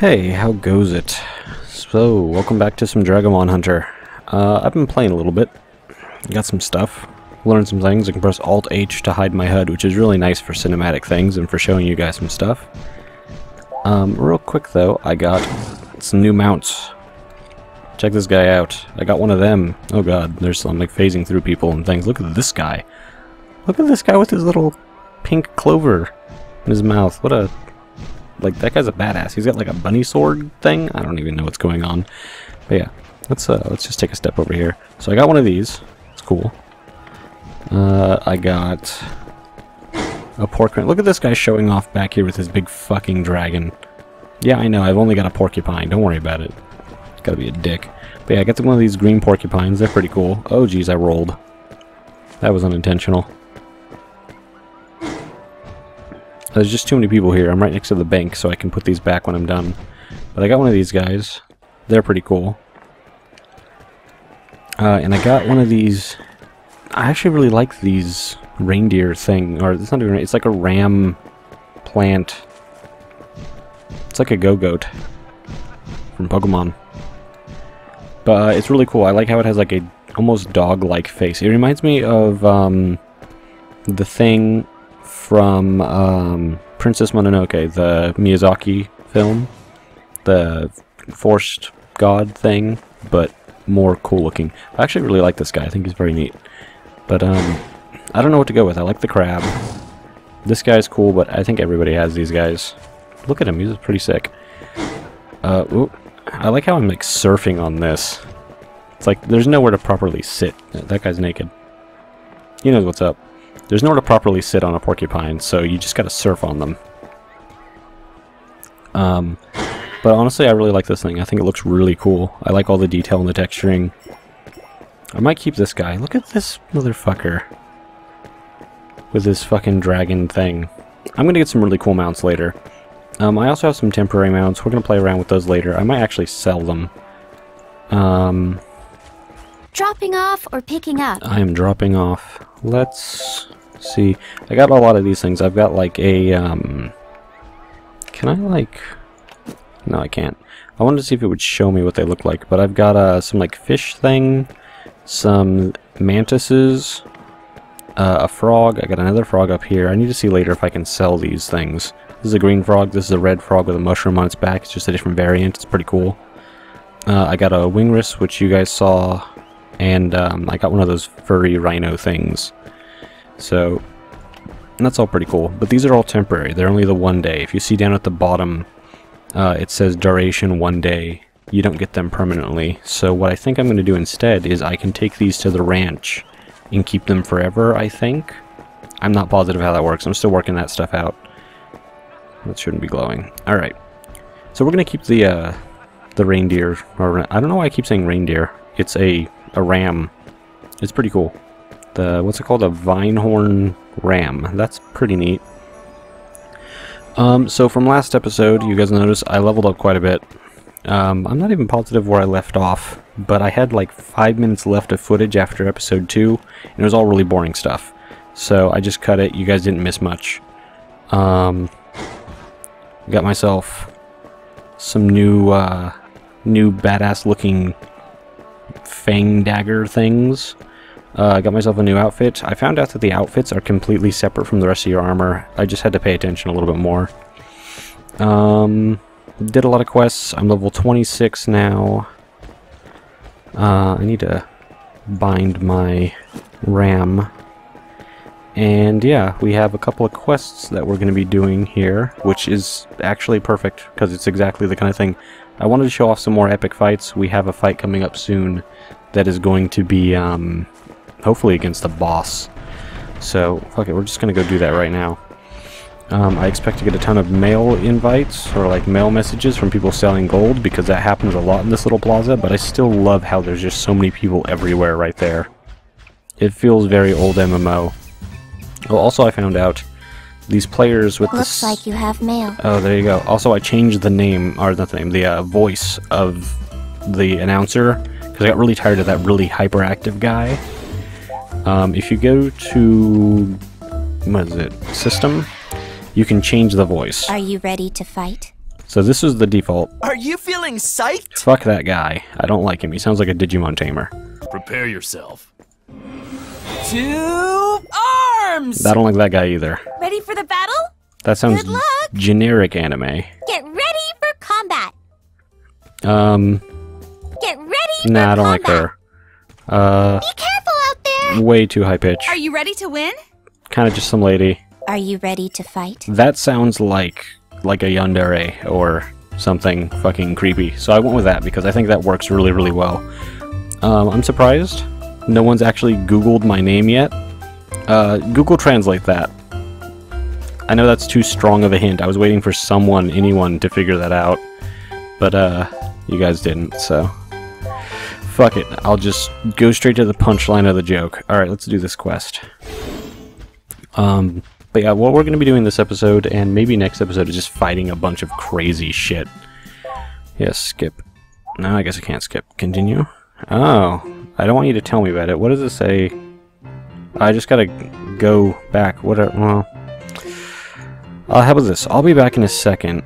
Hey, how goes it? So, welcome back to some Dragomon Hunter. Uh, I've been playing a little bit. Got some stuff. Learned some things. I can press Alt-H to hide my HUD, which is really nice for cinematic things and for showing you guys some stuff. Um, real quick though, I got some new mounts. Check this guy out. I got one of them. Oh god, there's some like phasing through people and things. Look at this guy. Look at this guy with his little pink clover in his mouth. What a like that guy's a badass. He's got like a bunny sword thing. I don't even know what's going on. But yeah, let's uh let's just take a step over here. So I got one of these. It's cool. Uh, I got a porcupine. Look at this guy showing off back here with his big fucking dragon. Yeah, I know. I've only got a porcupine. Don't worry about it. Gotta be a dick. But yeah, I got one of these green porcupines. They're pretty cool. Oh, geez, I rolled. That was unintentional. There's just too many people here. I'm right next to the bank, so I can put these back when I'm done. But I got one of these guys. They're pretty cool. Uh, and I got one of these... I actually really like these reindeer thing, or it's not even, it's like a ram plant. It's like a Gogoat from Pokemon. But uh, it's really cool. I like how it has like a almost dog-like face. It reminds me of um, the thing from um, Princess Mononoke, the Miyazaki film, the forced god thing, but more cool looking. I actually really like this guy. I think he's very neat. But um, I don't know what to go with. I like the crab. This guy's cool, but I think everybody has these guys. Look at him. He's pretty sick. Uh, ooh, I like how I'm like surfing on this. It's like there's nowhere to properly sit. That guy's naked. He knows what's up. There's nowhere to properly sit on a porcupine, so you just gotta surf on them. Um, but honestly, I really like this thing. I think it looks really cool. I like all the detail and the texturing. I might keep this guy. Look at this motherfucker. With this fucking dragon thing. I'm gonna get some really cool mounts later. Um, I also have some temporary mounts. We're gonna play around with those later. I might actually sell them. Um... Dropping off or picking up? I am dropping off. Let's see. I got a lot of these things. I've got like a, um... Can I like... No, I can't. I wanted to see if it would show me what they look like, but I've got uh, some like fish thing, some mantises, uh, a frog. I got another frog up here. I need to see later if I can sell these things. This is a green frog. This is a red frog with a mushroom on its back. It's just a different variant. It's pretty cool. Uh, I got a wingrous, which you guys saw, and um, I got one of those furry rhino things. So, that's all pretty cool. But these are all temporary. They're only the one day. If you see down at the bottom, uh, it says duration one day. You don't get them permanently. So what I think I'm going to do instead is I can take these to the ranch and keep them forever, I think. I'm not positive how that works. I'm still working that stuff out. That shouldn't be glowing. Alright. So we're going to keep the uh, the reindeer. Or I don't know why I keep saying reindeer. It's a, a ram. It's pretty cool. The What's it called? A vinehorn ram. That's pretty neat. Um, so from last episode, you guys noticed I leveled up quite a bit. Um, I'm not even positive where I left off, but I had like five minutes left of footage after episode 2, and it was all really boring stuff. So I just cut it, you guys didn't miss much. Um, got myself some new, uh, new badass looking fang dagger things. Uh, I got myself a new outfit. I found out that the outfits are completely separate from the rest of your armor. I just had to pay attention a little bit more. Um, did a lot of quests. I'm level 26 now. Uh, I need to bind my RAM. And yeah, we have a couple of quests that we're going to be doing here, which is actually perfect, because it's exactly the kind of thing. I wanted to show off some more epic fights. We have a fight coming up soon that is going to be, um, hopefully against the boss. So, fuck it, we're just gonna go do that right now. Um, I expect to get a ton of mail invites, or like mail messages from people selling gold, because that happens a lot in this little plaza, but I still love how there's just so many people everywhere right there. It feels very old MMO. Well, also I found out these players with Looks this... like you have mail. Oh, there you go. Also, I changed the name, or not the name, the uh, voice of the announcer, because I got really tired of that really hyperactive guy. Um, if you go to, what is it, system, you can change the voice. Are you ready to fight? So this is the default. Are you feeling psyched? Fuck that guy. I don't like him. He sounds like a Digimon tamer. Prepare yourself. To arms! I don't like that guy either. Ready for the battle? That sounds Good luck. generic anime. Get ready for combat. Um, Get ready for nah, I don't like her. Uh, Be careful out there. Way too high pitch. Are you ready to win? Kind of just some lady. Are you ready to fight? That sounds like like a yandere or something fucking creepy. So I went with that because I think that works really, really well. Um, I'm surprised no one's actually Googled my name yet. Uh, Google Translate that. I know that's too strong of a hint. I was waiting for someone, anyone, to figure that out, but uh, you guys didn't. So fuck it. I'll just go straight to the punchline of the joke. All right, let's do this quest. Um, but yeah, what we're going to be doing this episode, and maybe next episode, is just fighting a bunch of crazy shit. Yes, skip. No, I guess I can't skip. Continue. Oh, I don't want you to tell me about it. What does it say? I just gotta go back. What? Are, well, uh, how about this? I'll be back in a second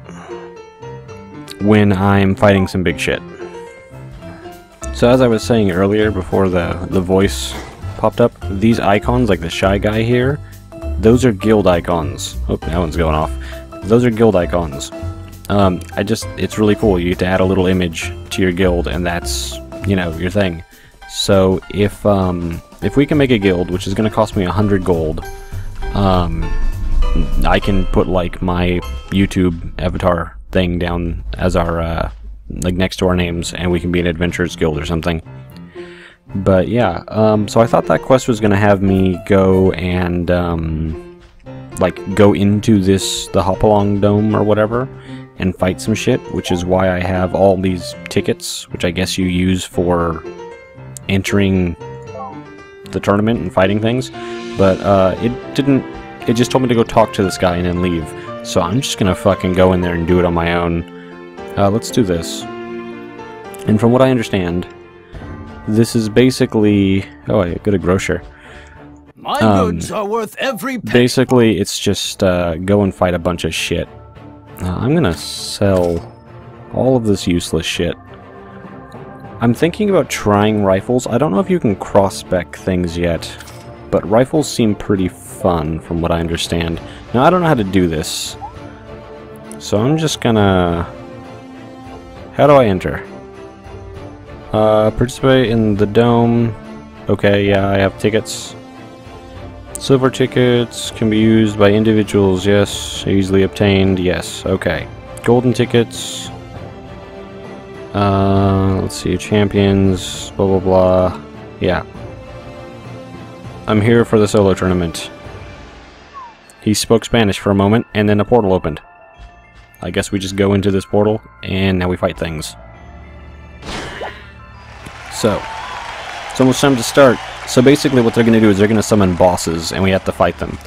when I'm fighting some big shit. So as I was saying earlier, before the the voice popped up, these icons, like the shy guy here, those are guild icons. Oh, that one's going off. Those are guild icons. Um, I just, it's really cool. You get to add a little image to your guild, and that's, you know, your thing. So if um, if we can make a guild, which is going to cost me a hundred gold, um, I can put like my YouTube avatar thing down as our uh, like next to our names, and we can be an adventurers guild or something. But yeah, um, so I thought that quest was gonna have me go and um, like go into this the Hopalong Dome or whatever and fight some shit, which is why I have all these tickets, which I guess you use for entering the tournament and fighting things. But uh, it didn't. It just told me to go talk to this guy and then leave. So I'm just gonna fucking go in there and do it on my own. Uh, let's do this. And from what I understand, this is basically. Oh, I got a grocer. My Um, goods are worth every penny. Basically, it's just uh, go and fight a bunch of shit. Uh, I'm gonna sell all of this useless shit. I'm thinking about trying rifles. I don't know if you can cross-spec things yet, but rifles seem pretty fun from what I understand. Now, I don't know how to do this, so I'm just gonna... How do I enter? Uh, participate in the dome. Okay, yeah, I have tickets. Silver tickets can be used by individuals, yes. Easily obtained, yes. Okay. Golden tickets. Uh, let's see, champions, blah blah blah. Yeah. I'm here for the solo tournament. He spoke Spanish for a moment, and then a portal opened. I guess we just go into this portal, and now we fight things. So, it's almost time to start. So basically what they're going to do is they're going to summon bosses, and we have to fight them.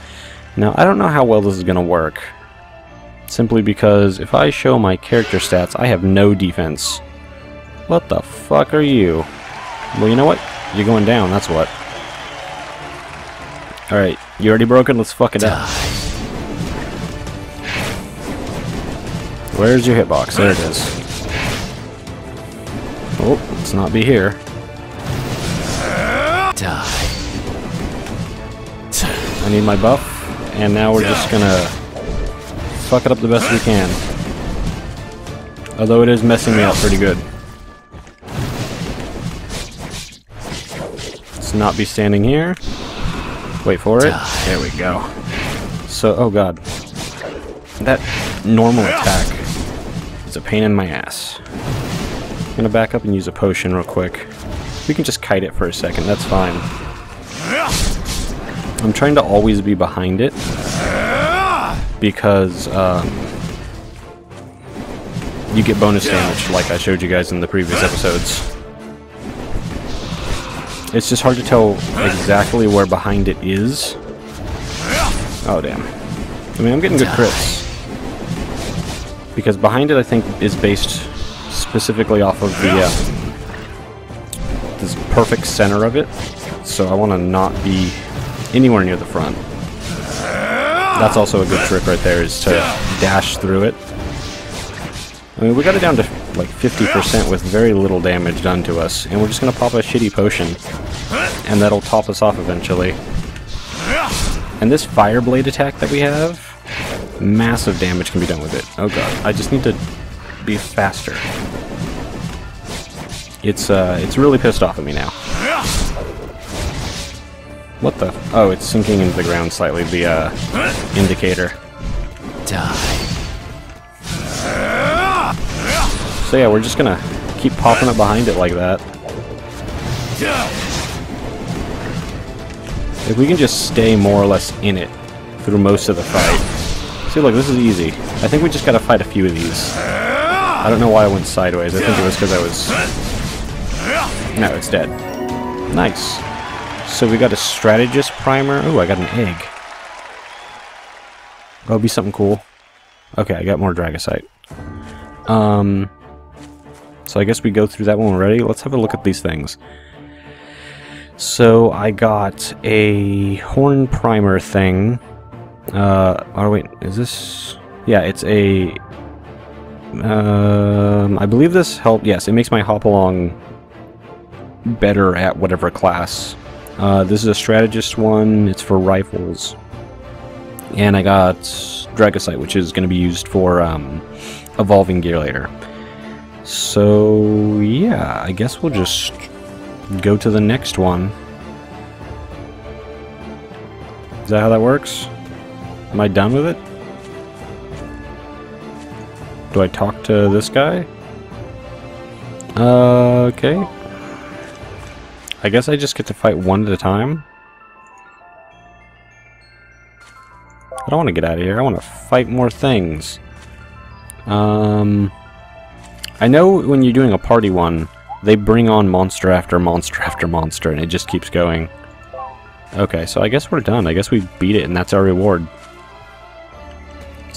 Now, I don't know how well this is going to work. Simply because if I show my character stats, I have no defense. What the fuck are you? Well, you know what? You're going down, that's what. Alright, you already broken? Let's fuck it up. Where's your hitbox? There it is. Oh, let's not be here. Die. I need my buff, and now we're just gonna fuck it up the best we can. Although it is messing me up pretty good. Let's not be standing here. Wait for it. There we go. So, oh god. That normal attack a pain in my ass. I'm gonna back up and use a potion real quick. We can just kite it for a second, that's fine. I'm trying to always be behind it because um, you get bonus damage, like I showed you guys in the previous episodes. It's just hard to tell exactly where behind it is. Oh damn! I mean, I'm getting good crits because behind it, I think, is based specifically off of the uh, this perfect center of it. So I want to not be anywhere near the front. That's also a good trick right there, is to dash through it. I mean, we got it down to like 50% with very little damage done to us, and we're just gonna pop a shitty potion, and that'll top us off eventually. And this fire blade attack that we have, massive damage can be done with it. Oh god, I just need to be faster. It's uh, it's really pissed off at me now. What the? Oh, it's sinking into the ground slightly. The uh, indicator. Die. So yeah, we're just gonna keep popping up behind it like that. If we can just stay more or less in it through most of the fight. See, look, this is easy. I think we just gotta fight a few of these. I don't know why I went sideways. I think it was because I was... No, it's dead. Nice. So we got a strategist primer. Oh, I got an egg. That'll be something cool. Okay, I got more Dragosite. Um, so I guess we go through that one already. Let's have a look at these things. So I got a horn primer thing. Uh, oh wait, is this? Yeah, it's a. Um, I believe this help. Yes, it makes my Hopalong better at whatever class. Uh, this is a strategist one. It's for rifles, and I got Dragosite, which is going to be used for um, evolving gear later. So yeah, I guess we'll just go to the next one. Is that how that works? Am I done with it? Do I talk to this guy? Uh, okay. I guess I just get to fight one at a time. I don't want to get out of here. I want to fight more things. Um, I know when you're doing a party one, they bring on monster after monster after monster, and it just keeps going. Okay, so I guess we're done. I guess we beat it, and that's our reward.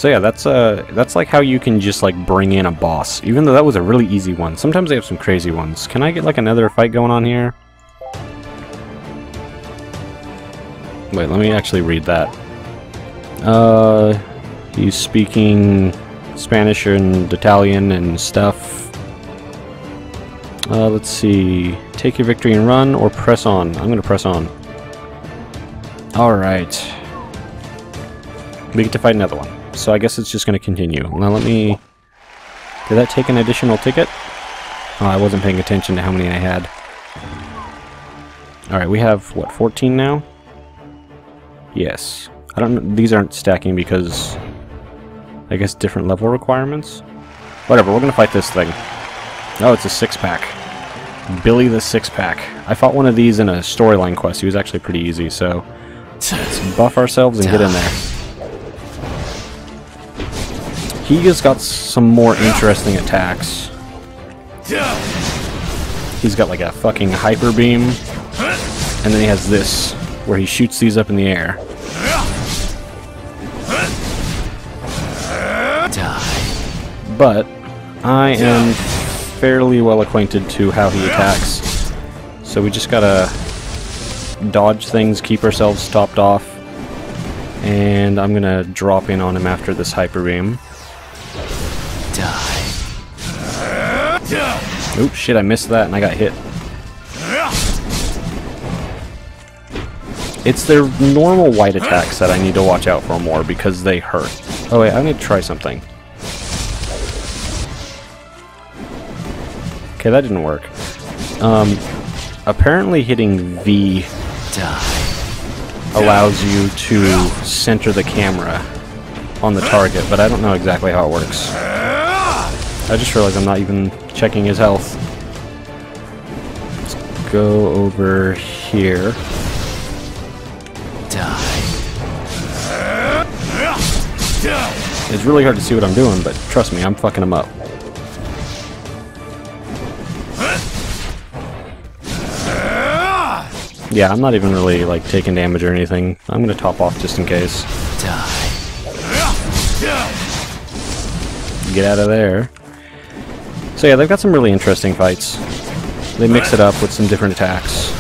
So yeah, that's uh, that's like how you can just like bring in a boss, even though that was a really easy one. Sometimes they have some crazy ones. Can I get like another fight going on here? Wait, let me actually read that. Uh, he's speaking Spanish and Italian and stuff. Uh, let's see. Take your victory and run, or press on. I'm gonna press on. Alright. We get to fight another one. So I guess it's just gonna continue. Now let me... Did that take an additional ticket? Oh, I wasn't paying attention to how many I had. Alright, we have, what, 14 now? Yes. I don't know, these aren't stacking because... I guess different level requirements? Whatever, we're gonna fight this thing. Oh, it's a six-pack. Billy the Six-Pack. I fought one of these in a storyline quest. He was actually pretty easy, so... Let's buff ourselves and get in there. He just got some more interesting attacks. He's got like a fucking hyper beam, and then he has this, where he shoots these up in the air. Die. But I am fairly well acquainted to how he attacks, so we just gotta dodge things, keep ourselves topped off, and I'm gonna drop in on him after this hyper beam. Oops, shit, I missed that and I got hit. It's their normal white attacks that I need to watch out for more because they hurt. Oh wait, I need to try something. Okay, that didn't work. Um, apparently hitting V allows you to center the camera on the target, but I don't know exactly how it works. I just realized I'm not even checking his health. Let's go over here. Die. It's really hard to see what I'm doing, but trust me, I'm fucking him up. Yeah, I'm not even really like taking damage or anything. I'm gonna top off just in case. Die. Get out of there. So yeah, they've got some really interesting fights. They mix it up with some different attacks.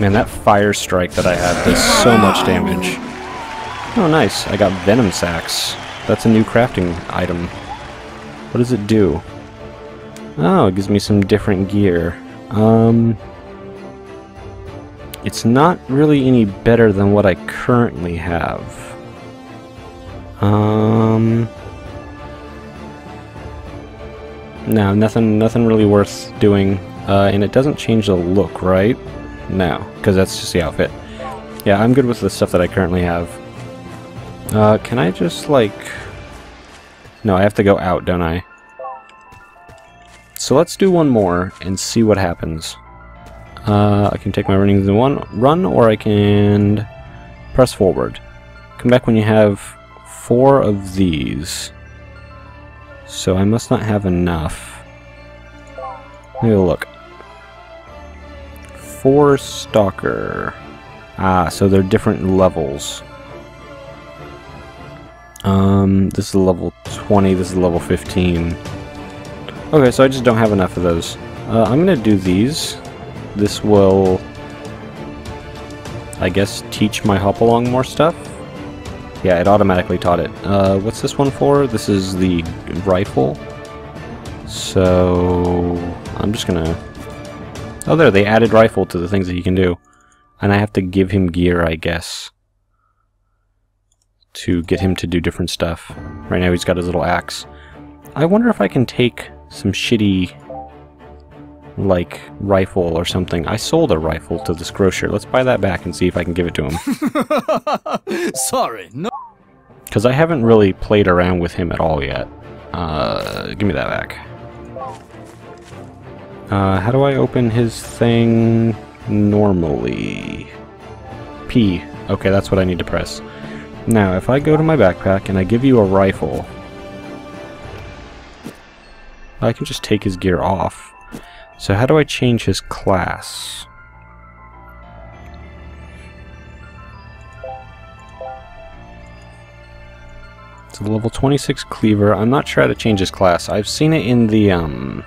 Man, that fire strike that I had does so much damage. Oh, nice. I got venom sacks. That's a new crafting item. What does it do? Oh, it gives me some different gear. Um, it's not really any better than what I currently have. Um, no, nothing, nothing really worth doing. Uh, and it doesn't change the look, right? No, because that's just the outfit. Yeah, I'm good with the stuff that I currently have. Uh, can I just, like... No, I have to go out, don't I? So let's do one more and see what happens. Uh, I can take my runnings in one run, or I can press forward. Come back when you have four of these. So I must not have enough. Maybe look. Four Stalker. Ah, so they're different levels. Um, this is level 20, this is level 15. Okay, so I just don't have enough of those. Uh, I'm gonna do these. This will, I guess, teach my Hopalong more stuff. Yeah, it automatically taught it. Uh, what's this one for? This is the rifle. So, I'm just gonna... Oh, there, they added rifle to the things that he can do. And I have to give him gear, I guess. To get him to do different stuff. Right now he's got his little axe. I wonder if I can take some shitty, like, rifle or something. I sold a rifle to this grocer. Let's buy that back and see if I can give it to him. Sorry, no. Because I haven't really played around with him at all yet. Uh, give me that back. Uh, how do I open his thing normally? P. Okay, that's what I need to press. Now, if I go to my backpack and I give you a rifle, I can just take his gear off. So how do I change his class? It's a level 26 cleaver. I'm not sure how to change his class. I've seen it in the, um...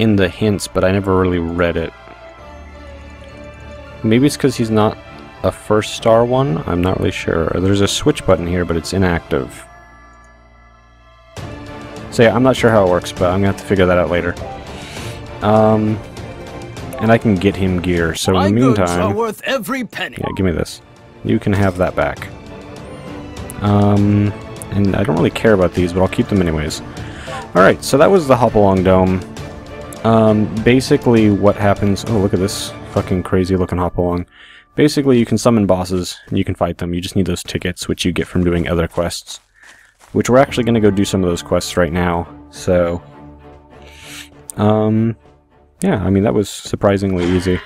In the hints, but I never really read it. Maybe it's because he's not a first star one? I'm not really sure. There's a switch button here, but it's inactive. So yeah, I'm not sure how it works, but I'm gonna have to figure that out later. Um, and I can get him gear. So My in the meantime, worth every penny. yeah, give me this. You can have that back. Um, and I don't really care about these, but I'll keep them anyways. Alright, so that was the Hopalong Dome. Um, basically what happens... Oh, look at this fucking crazy looking Hopalong. Basically, you can summon bosses, and you can fight them. You just need those tickets, which you get from doing other quests. Which we're actually going to go do some of those quests right now, so... Um, yeah, I mean, that was surprisingly easy.